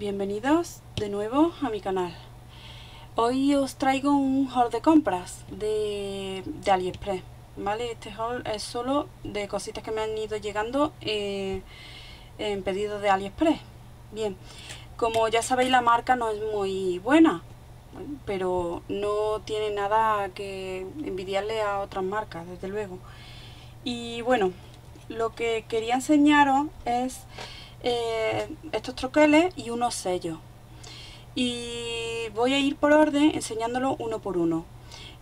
bienvenidos de nuevo a mi canal. Hoy os traigo un haul de compras de, AliExpress, ¿vale? Este haul es solo de cositas que me han ido llegando eh, en pedidos de AliExpress. Bien, como ya sabéis la marca no es muy buena, pero no tiene nada que envidiarle a otras marcas, desde luego. Y bueno, lo que quería enseñaros es eh, estos troqueles y unos sellos. Y voy a ir por orden enseñándolo uno por uno.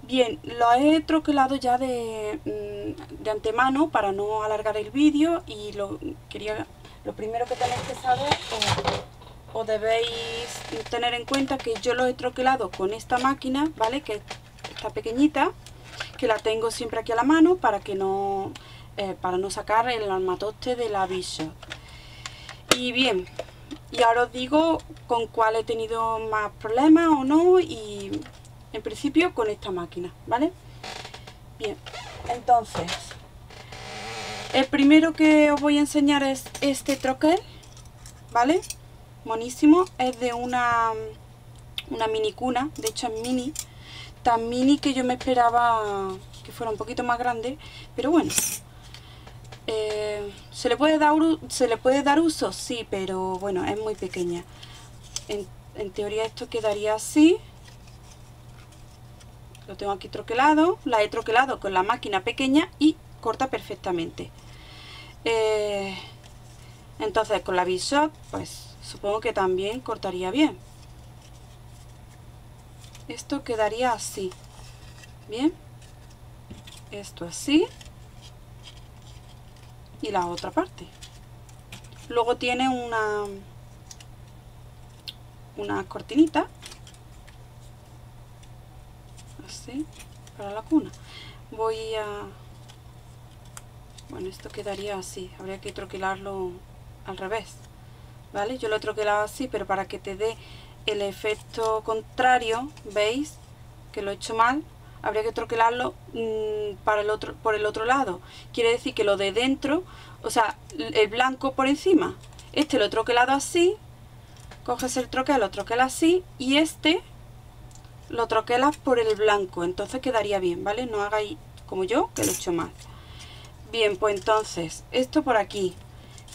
Bien, lo he troquelado ya de, mm, de antemano para no alargar el vídeo y lo, quería, lo primero que tenéis que saber o, debéis tener en cuenta que yo lo he troquelado con esta máquina, ¿vale? Que está pequeñita, que la tengo siempre aquí a la mano para que no, eh, para no sacar el armatoste de la Bishop. Y bien, y ahora os digo con cuál he tenido más problemas o no y en principio con esta máquina, ¿vale? Bien, entonces, el primero que os voy a enseñar es este troquel, ¿vale? Monísimo, es de una, una mini cuna, de hecho es mini, tan mini que yo me esperaba que fuera un poquito más grande, pero bueno, eh, ¿se, le puede dar, ¿Se le puede dar uso? Sí, pero bueno, es muy pequeña. En, teoría esto quedaría así. Lo tengo aquí troquelado. La he troquelado con la máquina pequeña y corta perfectamente. Eh, entonces con la Bishop, pues supongo que también cortaría bien. Esto quedaría así. Bien. Esto así y la otra parte. Luego tiene una una cortinita así para la cuna. Voy a bueno esto quedaría así. Habría que troquelarlo al revés vale yo lo he troquelado así pero para que te dé el efecto contrario veis que lo he hecho mal habría que troquelarlo mm, para el otro, por el otro lado. Quiere decir que lo de dentro, o sea, el blanco por encima, este lo troquelado así, coges el troquel, lo troquelas así, y este lo troquelas por el blanco, entonces quedaría bien, ¿vale? No hagáis como yo, que lo he hecho mal. Bien, pues entonces, esto por aquí,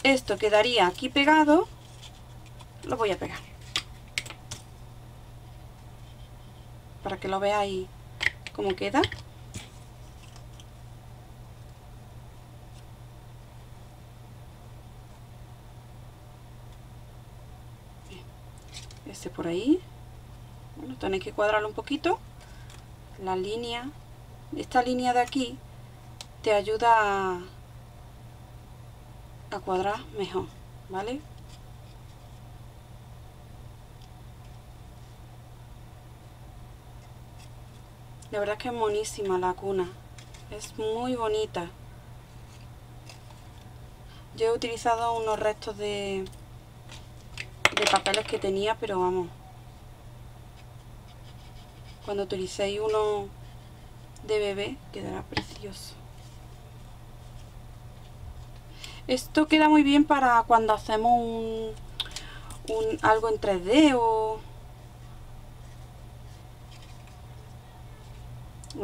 esto quedaría aquí pegado, lo voy a pegar. Para que lo veáis cómo queda. Este por ahí. Bueno, tenéis que cuadrarlo un poquito. La línea, esta línea de aquí, te ayuda a, a cuadrar mejor, ¿vale? La verdad que es monísima la cuna. Es muy bonita. Yo he utilizado unos restos de, de papeles que tenía, pero vamos. Cuando utilicéis uno de bebé, quedará precioso. Esto queda muy bien para cuando hacemos un, un algo en 3D o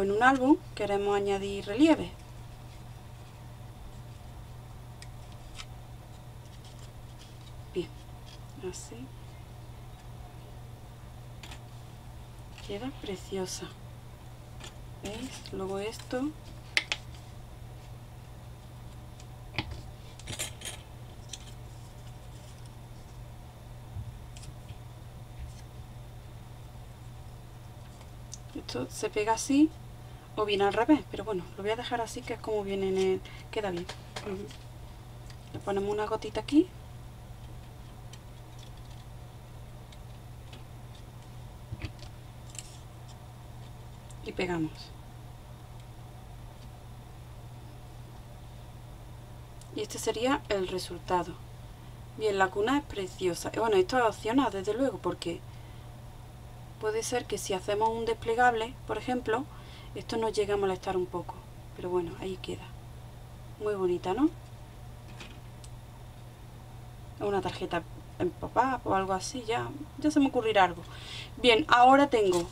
en un álbum queremos añadir relieve. Bien, así. Queda preciosa. ¿Veis? Luego esto esto se pega así o bien al revés pero bueno lo voy a dejar así que es como viene en el queda bien. Le ponemos una gotita aquí. Y pegamos. Y este sería el resultado. Bien la cuna es preciosa. Y bueno esto es opcional desde luego porque puede ser que si hacemos un desplegable, por ejemplo, esto nos llegue a molestar un poco. Pero bueno, ahí queda. Muy bonita, ¿no? Una tarjeta en papá o algo así, ya, ya se me ocurrirá algo. Bien, ahora tengo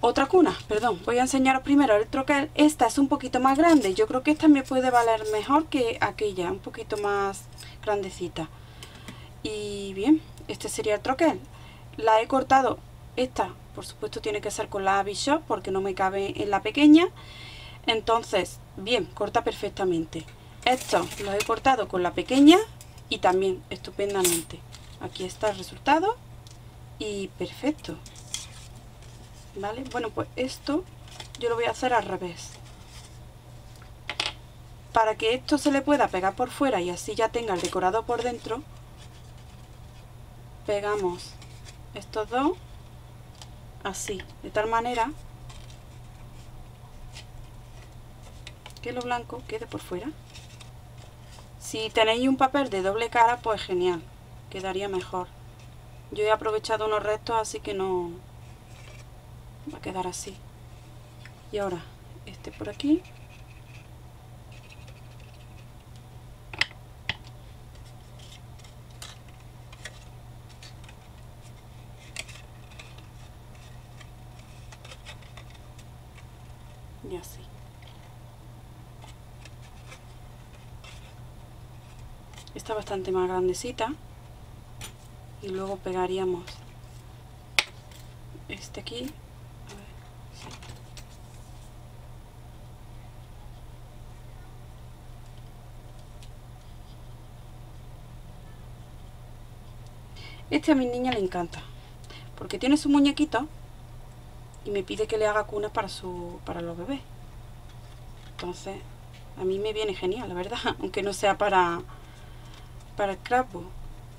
otra cuna, perdón, voy a enseñaros primero el troquel, esta es un poquito más grande, yo creo que esta me puede valer mejor que aquella, un poquito más grandecita. Y bien, este sería el troquel, la he cortado, esta por supuesto tiene que ser con la Bishop porque no me cabe en la pequeña, entonces, bien, corta perfectamente. Esto lo he cortado con la pequeña y también estupendamente. Aquí está el resultado y perfecto. ¿Vale? Bueno, pues esto yo lo voy a hacer al revés. Para que esto se le pueda pegar por fuera y así ya tenga el decorado por dentro, pegamos estos dos así, de tal manera que lo blanco quede por fuera. Si tenéis un papel de doble cara, pues genial, quedaría mejor. Yo he aprovechado unos restos, así que no va a quedar así. Y ahora, este por aquí. Y así. Está bastante más grandecita. Y luego pegaríamos este aquí. A. Este a mi niña le encanta. Porque tiene su muñequito y me pide que le haga cuna para, su, para los bebés. Entonces, a mí me viene genial, la verdad. Aunque no sea para, para scrapbook.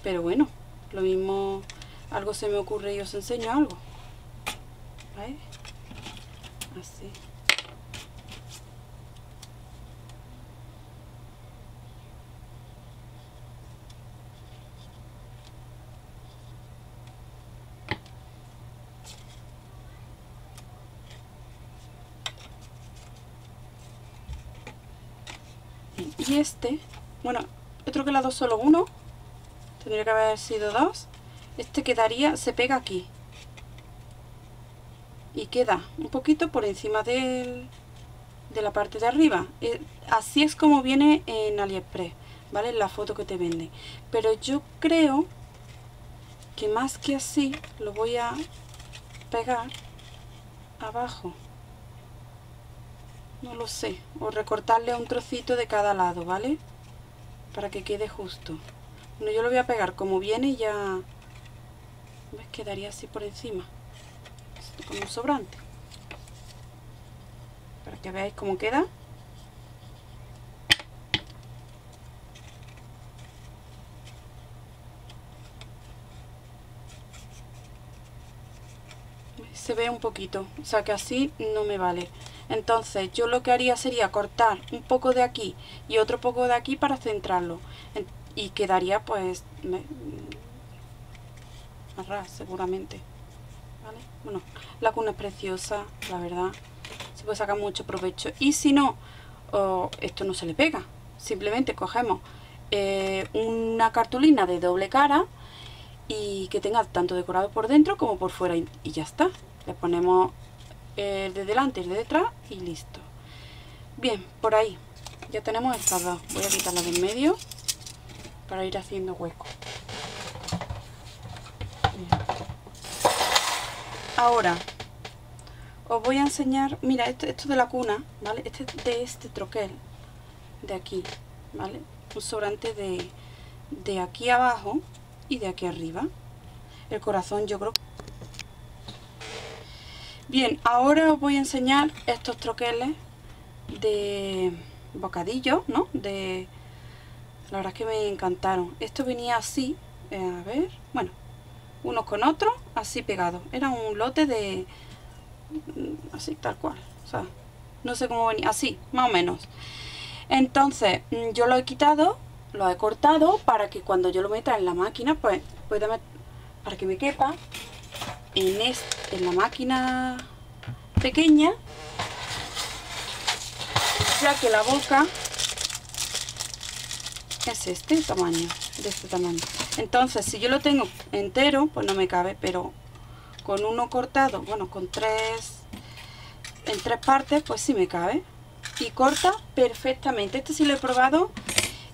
Pero bueno, lo mismo, algo se me ocurre y os enseño algo. Así. Y este, bueno, otro que solo uno, tendría que haber sido dos. Este quedaría, se pega aquí. Y queda un poquito por encima del, de la parte de arriba. Eh, así es como viene en AliExpress, ¿vale? La foto que te vende. Pero yo creo que más que así lo voy a pegar abajo no lo sé o recortarle un trocito de cada lado vale para que quede justo. Bueno, yo lo voy a pegar como viene y ya ¿ves? quedaría así por encima. Como un sobrante. Para que veáis cómo queda. Se ve un poquito o sea que así no me vale entonces yo lo que haría sería cortar un poco de aquí y otro poco de aquí para centrarlo. Y quedaría pues más seguramente. ¿Vale? bueno la cuna es preciosa la verdad. Se puede sacar mucho provecho. Y si no esto no se le pega. Simplemente cogemos eh, una cartulina de doble cara y que tenga tanto decorado por dentro como por fuera y ya está. Le ponemos el de delante y el de detrás y listo. Bien, por ahí. Ya tenemos estas dos voy a quitarla del medio para ir haciendo hueco. Ahora os voy a enseñar mira, esto, de la cuna ¿vale? este de este troquel de aquí ¿vale? un sobrante de, de aquí abajo y de aquí arriba. El corazón yo creo Bien, ahora os voy a enseñar estos troqueles de bocadillo, ¿no? De... La verdad es que me encantaron. Esto venía así, eh, a ver, bueno, unos con otros, así pegados. Era un lote de... Mm, así, tal cual. O sea, no sé cómo venía, así, más o menos. Entonces, mm, yo lo he quitado, lo he cortado para que cuando yo lo meta en la máquina, pues, pueda para que me quepa en, en la máquina pequeña ya que la boca es este tamaño de este tamaño. Entonces si yo lo tengo entero pues no me cabe pero con uno cortado bueno con tres en tres partes pues sí me cabe. Y corta perfectamente. Este sí lo he probado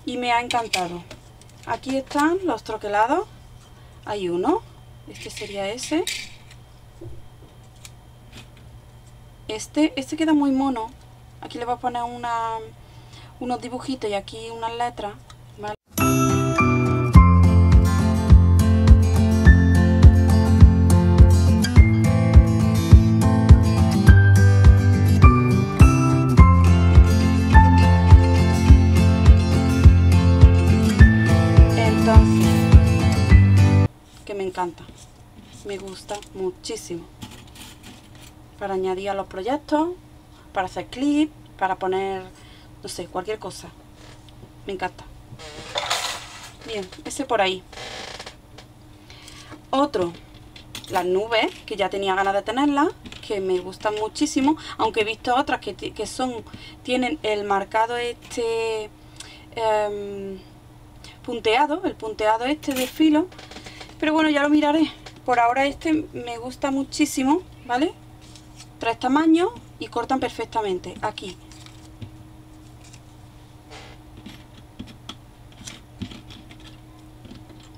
y me ha encantado. Aquí están los troquelados. Hay uno. Este sería ese este este queda muy mono aquí le voy a poner una, unos dibujitos y aquí unas letras encanta. Me gusta muchísimo. Para añadir a los proyectos, para hacer clip, para poner, no sé, cualquier cosa. Me encanta. Bien, ese por ahí. Otro, las nubes, que ya tenía ganas de tenerlas, que me gustan muchísimo, aunque he visto otras que, que son, tienen el marcado este em, punteado, el punteado este de filo, pero bueno, ya lo miraré. Por ahora este me gusta muchísimo, ¿vale? Tres tamaños y cortan perfectamente. Aquí.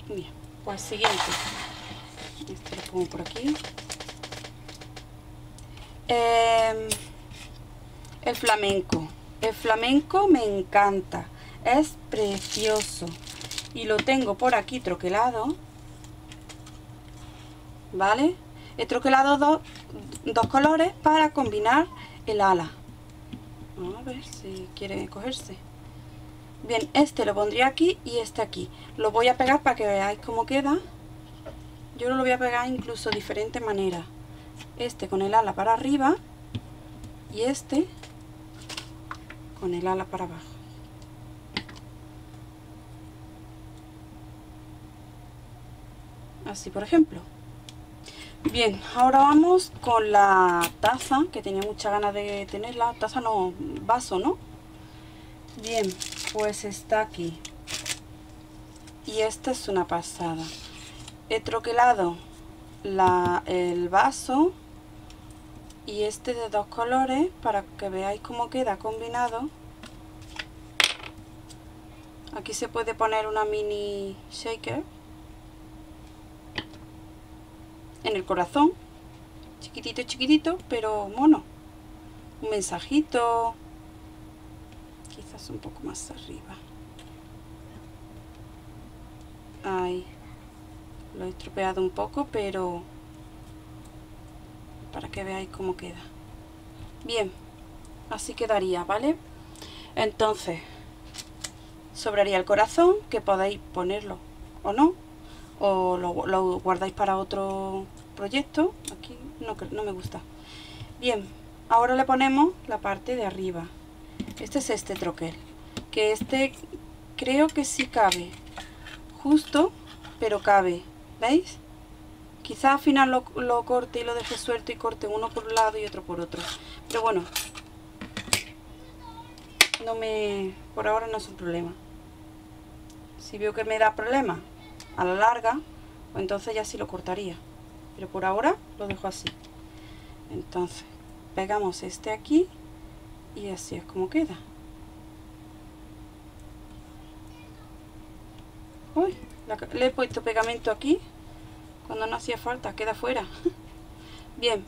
Bien, pues siguiente. Este lo pongo por aquí. Em, el flamenco. El flamenco me encanta. Es precioso. Y lo tengo por aquí troquelado. ¿vale? He troquelado dos, dos colores para combinar el ala. Vamos a ver si quiere cogerse. Bien, este lo pondría aquí y este aquí. Lo voy a pegar para que veáis cómo queda. Yo lo voy a pegar incluso de diferente manera. Este con el ala para arriba y este con el ala para abajo. Así por ejemplo. Bien, ahora vamos con la taza, que tenía mucha ganas de tenerla. Taza no, vaso, ¿no? Bien, pues está aquí. Y esta es una pasada. He troquelado la, el vaso y este de dos colores para que veáis cómo queda combinado. Aquí se puede poner una mini shaker en el corazón. Chiquitito, chiquitito, pero mono. Un mensajito. Quizás un poco más arriba. Ahí. Lo he estropeado un poco, pero para que veáis cómo queda. Bien, así quedaría, ¿vale? Entonces, sobraría el corazón, que podéis ponerlo o no, o lo, guardáis para otro proyecto aquí no, no me gusta. Bien ahora le ponemos la parte de arriba. Este es este troquel que este creo que sí cabe justo pero cabe ¿veis? quizá al final lo, lo corte y lo deje suelto y corte uno por un lado y otro por otro. Pero bueno no me por ahora no es un problema. Si veo que me da problema a la larga, pues entonces ya sí lo cortaría. Pero por ahora lo dejo así. Entonces, pegamos este aquí y así es como queda. Uy, le he puesto pegamento aquí cuando no hacía falta, queda fuera. Bien.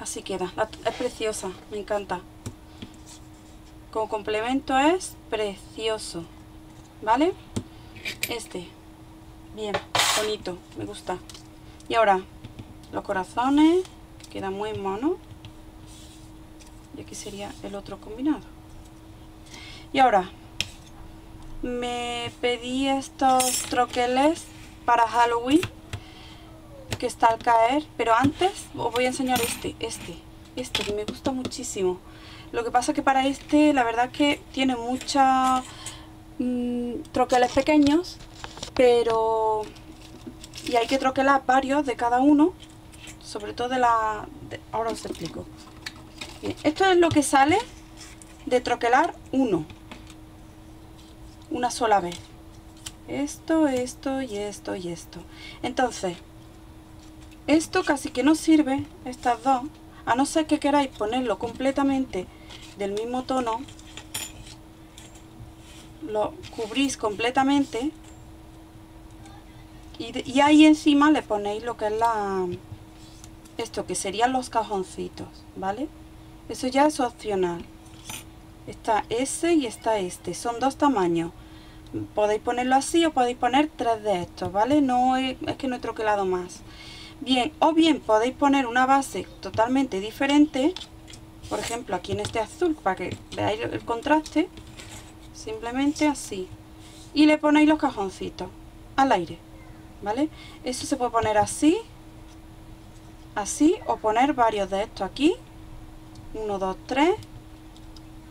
Así queda. es preciosa, me encanta. Como complemento es precioso. ¿Vale? Este. Bien bonito me gusta. Y ahora los corazones queda muy mono y aquí sería el otro combinado. Y ahora me pedí estos troqueles para Halloween que está al caer pero antes os voy a enseñar este este este que me gusta muchísimo. Lo que pasa que para este la verdad que tiene mucha Mm, troqueles pequeños, pero... Y hay que troquelar varios de cada uno, sobre todo de la... ahora os explico. esto es lo que sale de troquelar uno. una sola vez esto, esto y esto y esto entonces esto casi que no sirve estas dos a no ser que queráis ponerlo completamente del mismo tono lo cubrís completamente y, ahí encima le ponéis lo que es la esto que serían los cajoncitos vale eso ya es opcional. Está ese y está este son dos tamaños. Podéis ponerlo así o podéis poner tres de estos vale no es, es que no he troquelado más. Bien o bien podéis poner una base totalmente diferente por ejemplo aquí en este azul para que veáis el contraste simplemente así. Y le ponéis los cajoncitos al aire ¿vale? eso se puede poner así así o poner varios de estos aquí 1, 2, 3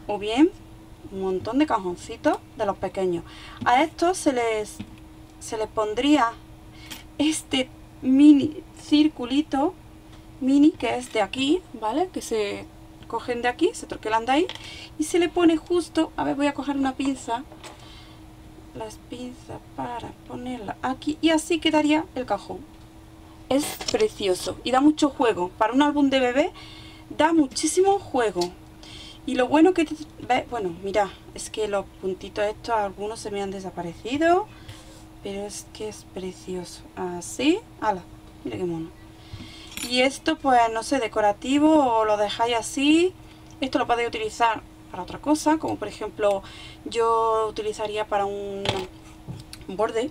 o bien un montón de cajoncitos de los pequeños. A estos se les se les pondría este mini circulito mini que es de aquí vale que se cogen de aquí, se troquelan de ahí y se le pone justo, a ver voy a coger una pinza las pinzas para ponerla aquí y así quedaría el cajón. Es precioso y da mucho juego. Para un álbum de bebé da muchísimo juego. Y lo bueno que bueno mira es que los puntitos estos algunos se me han desaparecido pero es que es precioso. Así, ala, mira qué mono y esto pues no sé decorativo o lo dejáis así esto lo podéis utilizar para otra cosa como por ejemplo yo utilizaría para un, borde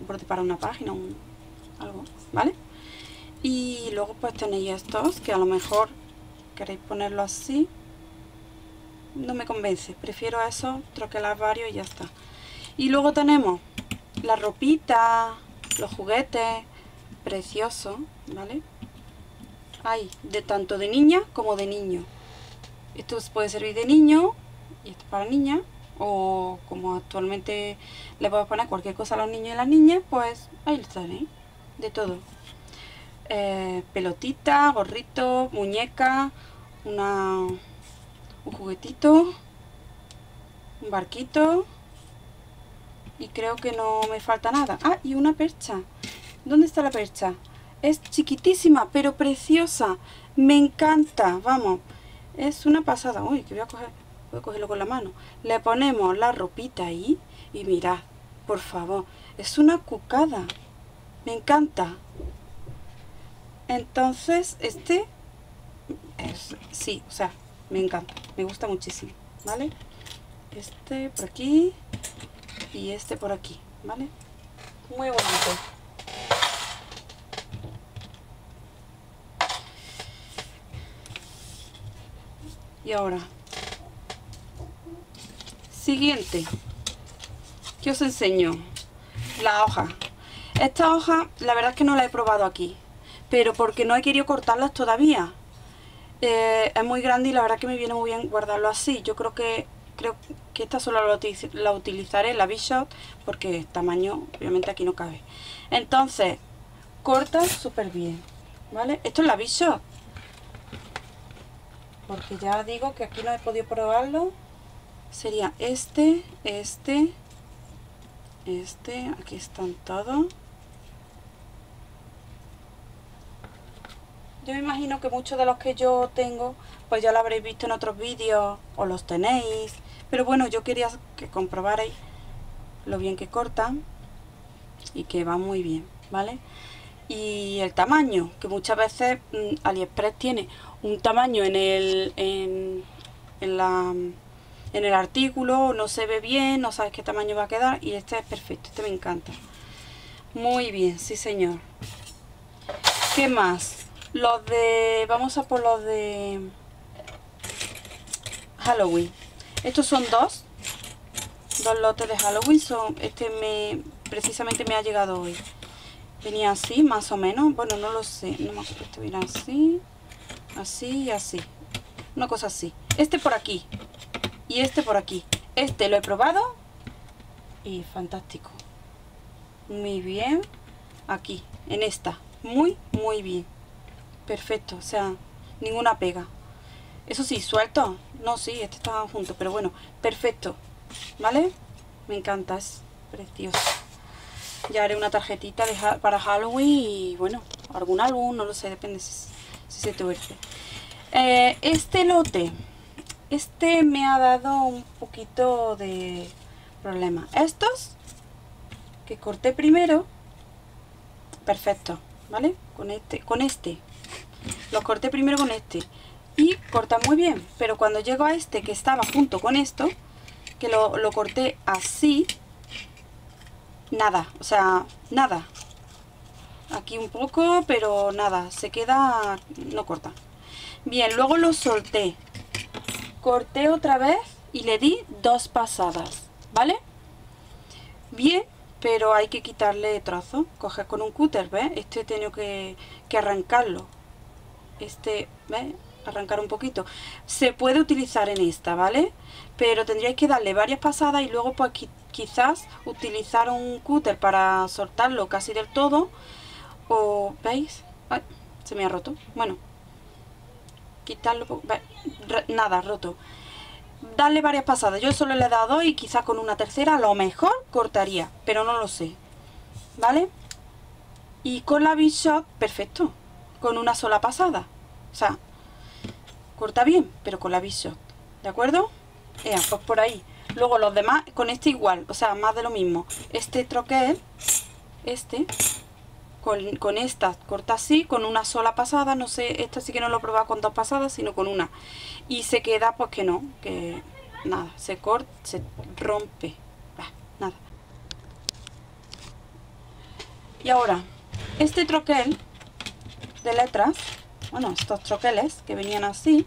un borde para una página un, algo vale y luego pues tenéis estos que a lo mejor queréis ponerlo así. No me convence prefiero eso troquelar varios y ya está. Y luego tenemos la ropita los juguetes precioso vale hay de tanto de niña como de niño. Esto puede servir de niño y esto para niña. O como actualmente le puedo poner cualquier cosa a los niños y las niñas, pues ahí lo tenéis. De todo. Eh, pelotita, gorrito, muñeca, una, un juguetito, un barquito. Y creo que no me falta nada. Ah, y una percha. ¿Dónde está la percha? Es chiquitísima, pero preciosa. Me encanta, vamos. Es una pasada. Uy, que voy a coger, voy a cogerlo con la mano. Le ponemos la ropita ahí y mirad, por favor. Es una cucada. Me encanta. Entonces, este es, sí, o sea, me encanta. Me gusta muchísimo, ¿vale? Este por aquí y este por aquí, ¿vale? Muy bonito. Y ahora, siguiente, que os enseño, la hoja. Esta hoja, la verdad es que no la he probado aquí, pero porque no he querido cortarlas todavía. Eh, es muy grande y la verdad que me viene muy bien guardarlo así. Yo creo que creo que esta solo la, utilizaré, la Bishop, porque tamaño obviamente aquí no cabe. Entonces, corta súper bien, ¿vale? Esto es la Bishop porque ya digo que aquí no he podido probarlo. Sería este, este este, aquí están todos yo me imagino que muchos de los que yo tengo pues ya lo habréis visto en otros vídeos o los tenéis. Pero bueno, yo quería que comprobarais lo bien que cortan y que va muy bien, ¿vale? y el tamaño, que muchas veces mm, AliExpress tiene un tamaño en el, en, la, en el artículo, no se ve bien, no sabes qué tamaño va a quedar y este es perfecto, este me encanta. Muy bien, sí señor. ¿Qué más? Los de... vamos a por los de Halloween. Estos son dos, dos lotes de Halloween, son, este me precisamente me ha llegado hoy. Venía así, más o menos. Bueno, no lo sé. No me acuerdo. Esto viene así. Así y así. Una cosa así. Este por aquí. Y este por aquí. Este lo he probado. Y fantástico. Muy bien. Aquí. En esta. Muy, muy bien. Perfecto. O sea, ninguna pega. Eso sí, suelto. No, sí, este estaba junto. Pero bueno, perfecto. ¿Vale? Me encanta, es precioso. Ya haré una tarjetita para Halloween y bueno, algún álbum, no lo sé, depende si, se tuerce. Este lote, este me ha dado un poquito de problema. Estos que corté primero, perfecto, ¿vale? Con este, con este. Los corté primero con este y corta muy bien, pero cuando llego a este que estaba junto con esto, que lo, lo corté así, nada, o sea, nada. Aquí un poco, pero nada, se queda, no corta. Bien, luego lo solté. Corté otra vez y le di dos pasadas, ¿vale? Bien, pero hay que quitarle trozo. Coges con un cúter, ¿ves? Este he tenido que, que arrancarlo. Este, ¿ves? Arrancar un poquito. Se puede utilizar en esta, ¿vale? Pero tendríais que darle varias pasadas y luego pues quizás utilizar un cúter para soltarlo casi del todo. O, ¿veis? Se me ha roto. Bueno, quitarlo, nada, roto. Darle varias pasadas. Yo solo le he dado y quizás con una tercera a lo mejor cortaría, pero no lo sé. ¿Vale? Y con la Bishop, perfecto. Con una sola pasada. O sea, corta bien, pero con la Bishop. ¿De acuerdo? Ea, pues por ahí. Luego los demás con este igual, o sea, más de lo mismo. Este troquel, este, con, esta corta así, con una sola pasada, no sé, esta sí que no lo he probado con dos pasadas, sino con una. Y se queda, pues que no, que nada, se corta, se rompe, nada. Y ahora, este troquel de letras, bueno, estos troqueles que venían así,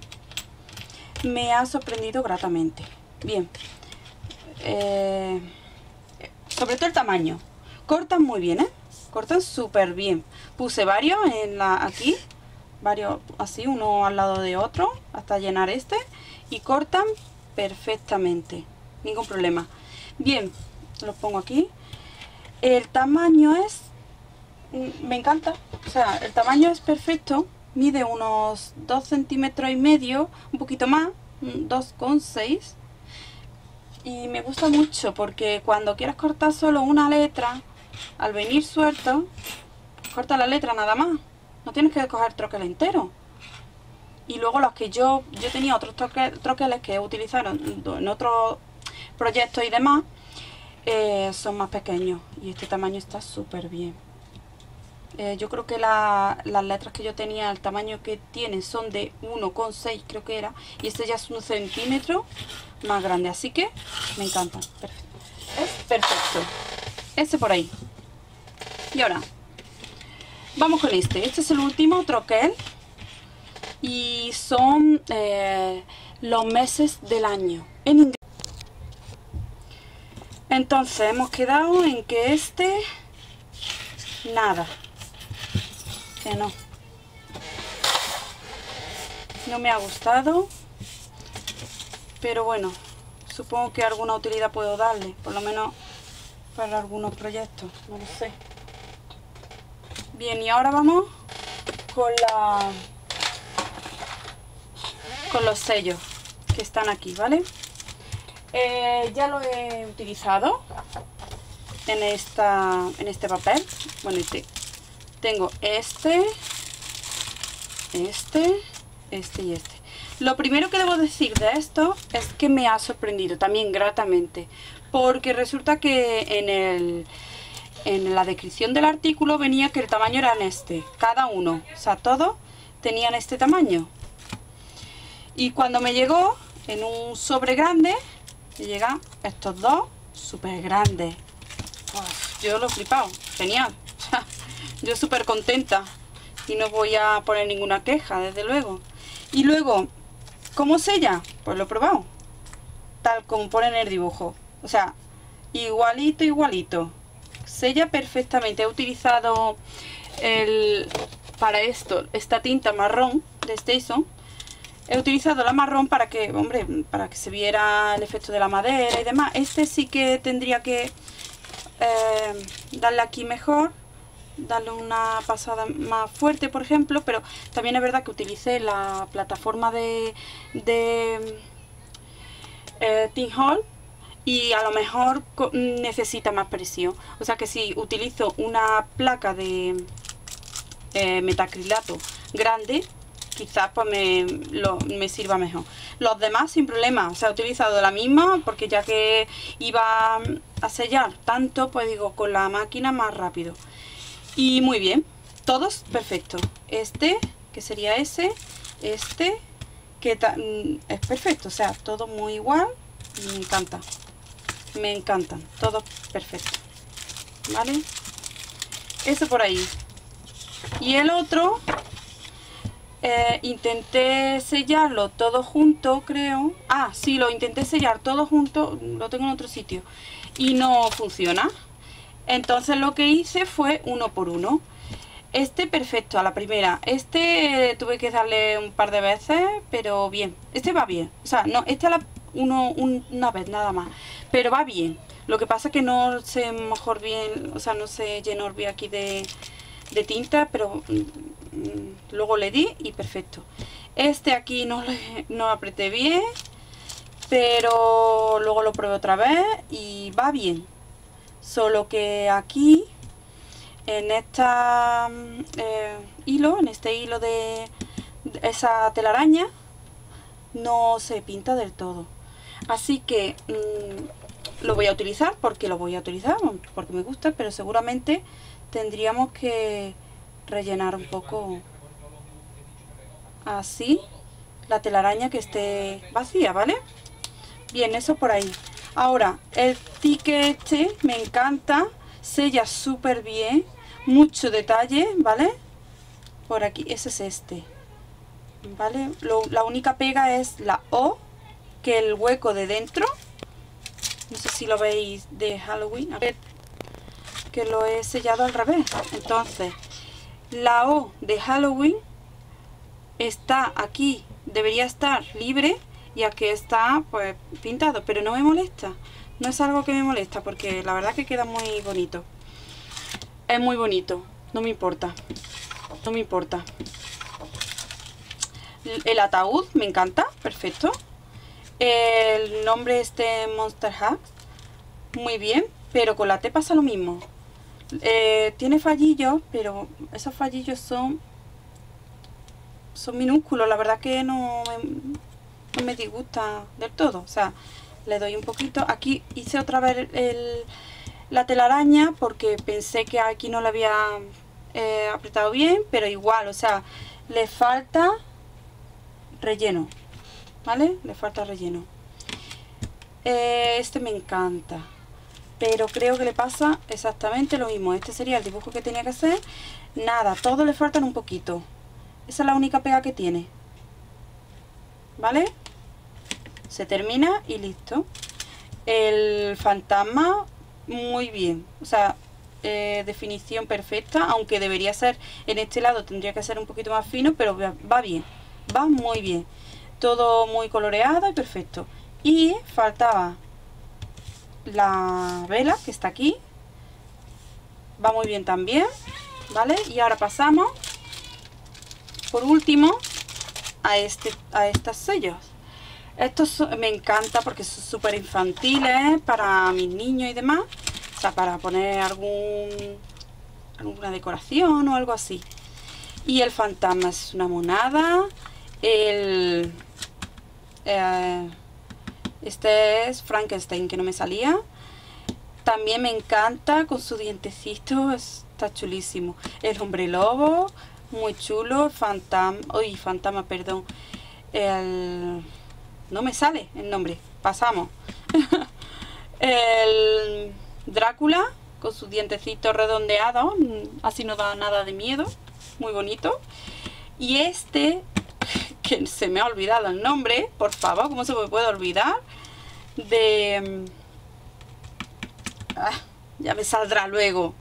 me ha sorprendido gratamente. Bien, eh, sobre todo el tamaño. Cortan muy bien, ¿eh? Cortan súper bien. Puse varios en aquí, varios así, uno al lado de otro, hasta llenar este. Y cortan perfectamente, ningún problema. Bien, los pongo aquí. El tamaño es, mm, me encanta, o sea, el tamaño es perfecto. Mide unos 2 centímetros y medio, un poquito más, 2,6 y me gusta mucho porque cuando quieras cortar solo una letra, al venir suelto, corta la letra nada más. No tienes que coger troquel entero. Y luego los que yo, yo tenía otros troqueles que he utilizado en otros proyectos y demás, eh, son más pequeños. Y este tamaño está súper bien. Eh, yo creo que las letras que yo tenía, el tamaño que tienen son de 1,6 creo que era. Y este ya es un centímetro más grande. Así que me encanta. Es perfecto. Este por ahí. Y ahora, vamos con este. Este es el último troquel. Y son eh, los meses del año. En inglés. Entonces hemos quedado en que este... Nada no. No me ha gustado. Pero bueno, supongo que alguna utilidad puedo darle. Por lo menos para algunos proyectos. No lo sé. Bien, y ahora vamos con la... Con los sellos que están aquí, ¿vale? Eh, ya lo he utilizado en, esta, en este papel. Bueno, este, tengo este, este, este y este. Lo primero que debo decir de esto es que me ha sorprendido también gratamente. Porque resulta que en, el, en la descripción del artículo venía que el tamaño era este. Cada uno, o sea, todos tenían este tamaño. Y cuando me llegó en un sobre grande, me llegan estos dos súper grandes. yo lo he flipado, genial. yo súper contenta y no voy a poner ninguna queja, desde luego. Y luego, ¿cómo sella? Pues lo he probado, tal como pone en el dibujo. O sea, igualito, igualito. Sella perfectamente. He utilizado el, para esto esta tinta marrón de Station. He utilizado la marrón para que, hombre, para que se viera el efecto de la madera y demás. Este sí que tendría que eh, darle aquí mejor darle una pasada más fuerte, por ejemplo, pero también es verdad que utilicé la plataforma de, de eh, Hall y a lo mejor necesita más presión. O sea que si utilizo una placa de eh, metacrilato grande, quizás pues me, me sirva mejor. Los demás sin problema, o sea, he utilizado la misma porque ya que iba a sellar tanto, pues digo, con la máquina más rápido. Y muy bien, todos perfectos. Este, que sería ese, este, que mm, es perfecto, o sea, todo muy igual, me encanta. Me encantan, todo perfecto. ¿Vale? Eso por ahí. Y el otro, eh, intenté sellarlo todo junto, creo. Ah, sí, lo intenté sellar todo junto, lo tengo en otro sitio. Y no funciona. Entonces lo que hice fue uno por uno. Este perfecto, a la primera. Este tuve que darle un par de veces, pero bien. Este va bien. O sea, no, este a la uno, una vez nada más. Pero va bien. Lo que pasa que no sé mejor bien, o sea, no se llenó bien aquí de, tinta, pero mm, luego le di y perfecto. Este aquí no, le, no apreté bien, pero luego lo pruebo otra vez y va bien. Solo que aquí, en esta mm, eh, hilo, en este hilo de, esa telaraña, no se pinta del todo. Así que mm, lo voy a utilizar porque lo voy a utilizar, porque me gusta, pero seguramente tendríamos que rellenar un poco así la telaraña que esté vacía, ¿vale? Bien, eso por ahí. Ahora, el ticket este me encanta, sella súper bien, mucho detalle, ¿vale? Por aquí, ese es este, ¿vale? la única pega es la O, que el hueco de dentro, no sé si lo veis de Halloween, a ver, que lo he sellado al revés. Entonces, la O de Halloween está aquí, debería estar libre y aquí está pues pintado, pero no me molesta. No es algo que me molesta porque la verdad que queda muy bonito. Es muy bonito, no me importa. No me importa. El ataúd me encanta, perfecto. El nombre este Monster Hacks, muy bien, pero con la T pasa lo mismo. Eh, tiene fallillos, pero esos fallillos son son minúsculos. La verdad que no me, me disgusta del todo. O sea, le doy un poquito. Aquí hice otra vez la telaraña porque pensé que aquí no la había eh, apretado bien, pero igual, o sea, le falta relleno. ¿Vale? Le falta relleno. Eh, este me encanta pero creo que le pasa exactamente lo mismo. Este sería el dibujo que tenía que hacer. Nada, todo le faltan un poquito. Esa es la única pega que tiene. ¿Vale? Se termina y listo. El fantasma, muy bien. O sea, eh, definición perfecta, aunque debería ser, en este lado tendría que ser un poquito más fino, pero va bien. Va muy bien. Todo muy coloreado y perfecto. Y faltaba la vela que está aquí. Va muy bien también vale y ahora pasamos por último a este a estos sellos. Estos me encanta porque son súper infantiles para mis niños y demás. O sea para poner algún alguna decoración o algo así. Y el fantasma es una monada. El eh, este es Frankenstein, que no me salía. También me encanta con su dientecito, está chulísimo. El hombre lobo, muy chulo. Fantasma, uy, fantasma, perdón. El, no me sale el nombre, pasamos. el Drácula, con sus dientecitos redondeados, así no da nada de miedo. Muy bonito. Y este que se me ha olvidado el nombre, por favor, ¿cómo se me puede olvidar? De... Ah, ya me saldrá luego.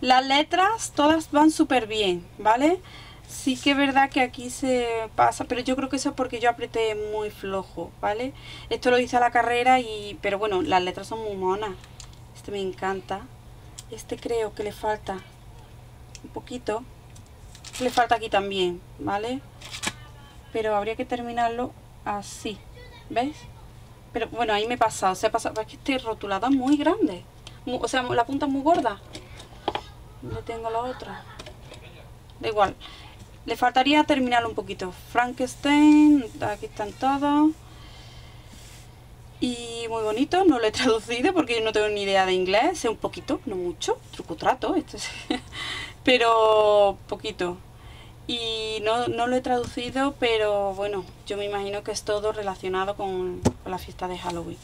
Las letras todas van súper bien, ¿vale? Sí que es verdad que aquí se pasa, pero yo creo que eso es porque yo apreté muy flojo, ¿vale? Esto lo hice a la carrera y... Pero bueno, las letras son muy monas. Este me encanta. Este creo que le falta un poquito. Le falta aquí también, ¿vale? Pero habría que terminarlo así ¿veis? Pero bueno, ahí me he pasado, se ha pasado, es que este rotulado es muy grande. o sea, la punta es muy gorda. ¿Dónde tengo la otra? Da igual. Le faltaría terminarlo un poquito. Frankenstein, aquí están todos. Y muy bonito, no lo he traducido porque no tengo ni idea de inglés, sé un poquito, no mucho, truco trato, esto es pero poquito. Y no, lo he traducido, pero bueno, yo me imagino que es todo relacionado con, la fiesta de Halloween.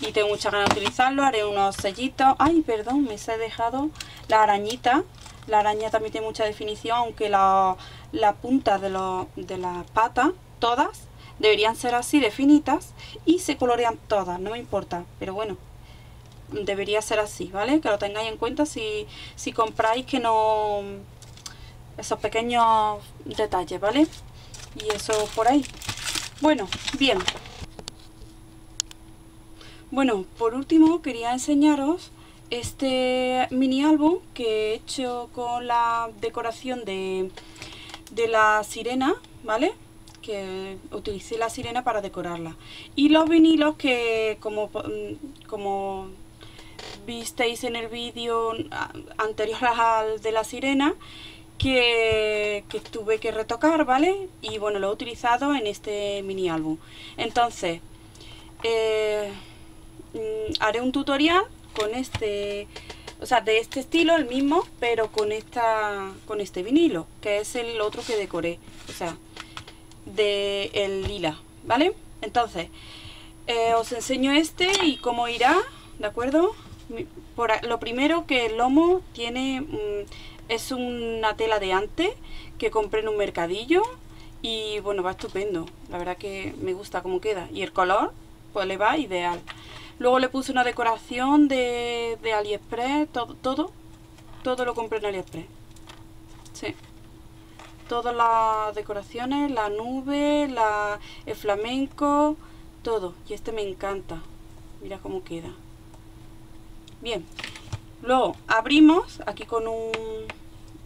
Y tengo muchas ganas de utilizarlo, haré unos sellitos. Ay, perdón, me he dejado la arañita. La araña también tiene mucha definición, aunque la, la punta de, de las patas, todas, deberían ser así definitas y se colorean todas, no me importa, pero bueno, debería ser así, ¿vale? Que lo tengáis en cuenta si, si compráis que no... esos pequeños detalles, ¿vale? Y eso por ahí. Bueno, bien. Bueno, por último quería enseñaros este mini álbum que he hecho con la decoración de, de la sirena, ¿vale? que utilicé la sirena para decorarla. Y los vinilos que como, como visteis en el vídeo anterior al de la sirena, que, tuve que retocar, ¿vale? Y bueno, lo he utilizado en este mini álbum. Entonces, eh, mm, haré un tutorial con este o sea, de este estilo, el mismo, pero con esta con este vinilo, que es el otro que decoré. O sea, de el lila, ¿vale? Entonces, eh, os enseño este y cómo irá, ¿de acuerdo? Por, lo primero que el lomo tiene, mm, es una tela de ante que compré en un mercadillo y bueno, va estupendo, la verdad que me gusta cómo queda y el color, pues le va ideal. Luego le puse una decoración de, de AliExpress, todo, todo, todo lo compré en AliExpress. Sí todas las decoraciones, la nube, la, el flamenco, todo. Y este me encanta. Mira cómo queda. Bien. Luego abrimos aquí con un,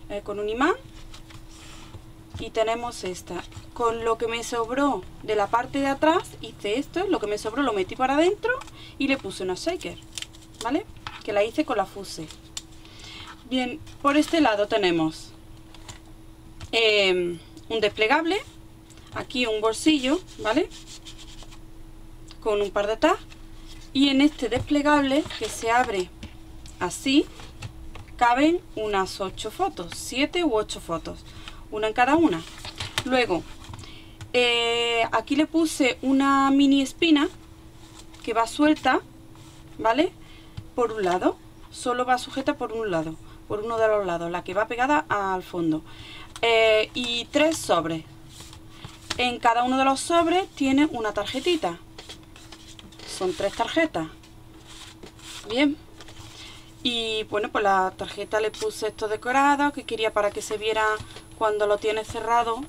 eh, con un imán. Y tenemos esta. Con lo que me sobró de la parte de atrás, hice esto. Lo que me sobró lo metí para adentro y le puse una shaker. ¿Vale? Que la hice con la fuse. Bien, por este lado tenemos Em, un desplegable, aquí un bolsillo, ¿vale? Con un par de tas. Y en este desplegable que se abre así, caben unas 8 fotos, 7 u 8 fotos, una en cada una. Luego, eh, aquí le puse una mini espina que va suelta, ¿vale? Por un lado, solo va sujeta por un lado, por uno de los lados, la que va pegada al fondo. Eh, y tres sobres. En cada uno de los sobres tiene una tarjetita. Son tres tarjetas. Bien. Y bueno, pues la tarjeta le puse esto decorado que quería para que se viera cuando lo tienes cerrado.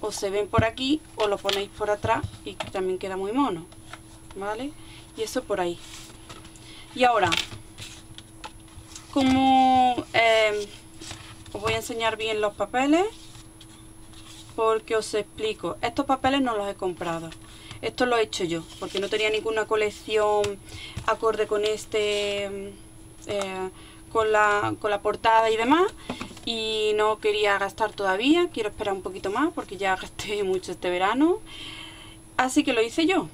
O se ven por aquí o lo ponéis por atrás y también queda muy mono. ¿Vale? Y eso por ahí. Y ahora, como... Eh, os voy a enseñar bien los papeles porque os explico estos papeles no los he comprado esto lo he hecho yo porque no tenía ninguna colección acorde con este eh, con, la, con la portada y demás y no quería gastar todavía quiero esperar un poquito más porque ya gasté mucho este verano así que lo hice yo.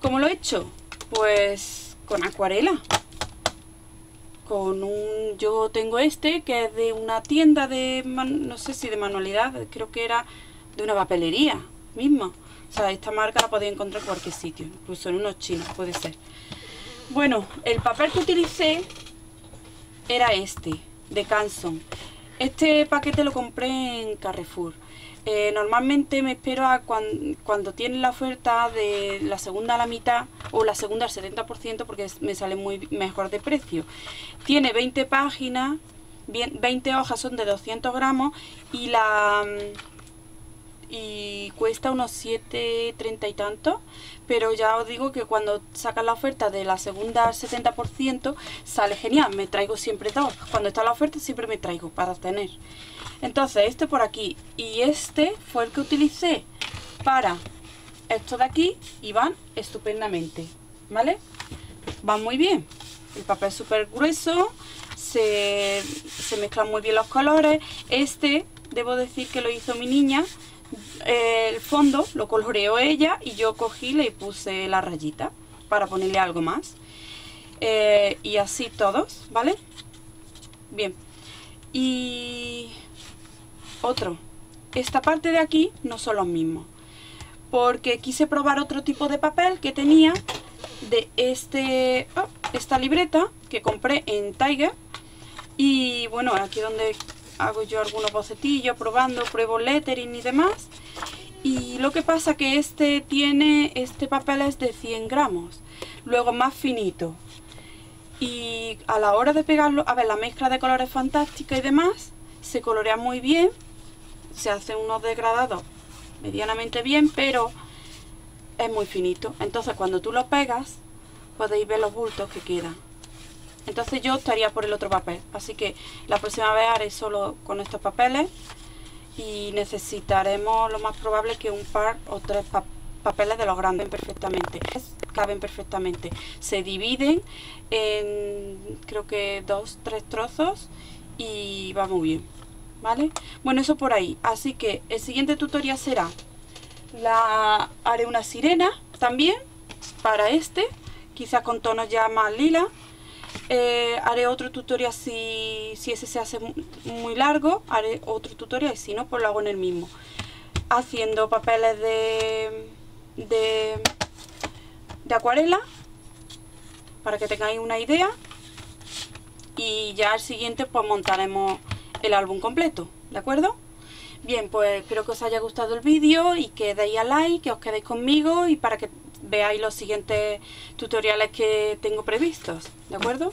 ¿cómo lo he hecho? pues con acuarela. Con un yo tengo este que es de una tienda de no sé si de manualidad creo que era de una papelería misma. O sea esta marca la podéis encontrar en cualquier sitio incluso en unos chinos puede ser bueno el papel que utilicé era este de Canson este paquete lo compré en Carrefour eh, normalmente me espero a cuando, tienen la oferta de la segunda a la mitad o la segunda al 70% porque me sale muy mejor de precio. Tiene 20 páginas, 20 hojas son de 200 gramos y la y cuesta unos 7.30 y tanto pero ya os digo que cuando sacan la oferta de la segunda al 70% sale genial, me traigo siempre dos cuando está la oferta siempre me traigo para tener entonces este por aquí y este fue el que utilicé para estos de aquí y van estupendamente, ¿vale? Van muy bien. El papel es súper grueso, se, se mezclan muy bien los colores. Este, debo decir que lo hizo mi niña, el fondo lo coloreó ella y yo cogí le puse la rayita para ponerle algo más. Eh, y así todos, ¿vale? Bien. Y otro. Esta parte de aquí no son los mismos. Porque quise probar otro tipo de papel que tenía de este oh, esta libreta que compré en Tiger. Y bueno, aquí donde hago yo algunos bocetillos probando, pruebo lettering y demás. Y lo que pasa que este tiene, este papel es de 100 gramos, luego más finito. Y a la hora de pegarlo, a ver, la mezcla de colores fantástica y demás, se colorea muy bien, se hace unos degradados medianamente bien, pero es muy finito. Entonces cuando tú lo pegas, podéis ver los bultos que quedan. Entonces yo estaría por el otro papel. Así que la próxima vez haré solo con estos papeles. Y necesitaremos lo más probable que un par o tres papeles de los grandes perfectamente. Caben perfectamente. Se dividen en creo que dos, tres trozos y va muy bien. ¿Vale? Bueno, eso por ahí. Así que el siguiente tutorial será la haré una sirena también para este, quizá con tonos ya más lila eh, haré otro tutorial si, ese se hace muy largo, haré otro tutorial y si no, pues lo hago en el mismo. Haciendo papeles de, de, de acuarela, para que tengáis una idea. Y ya al siguiente pues montaremos el álbum completo, ¿de acuerdo? Bien, pues espero que os haya gustado el vídeo y que deis a like, que os quedéis conmigo y para que veáis los siguientes tutoriales que tengo previstos, ¿de acuerdo?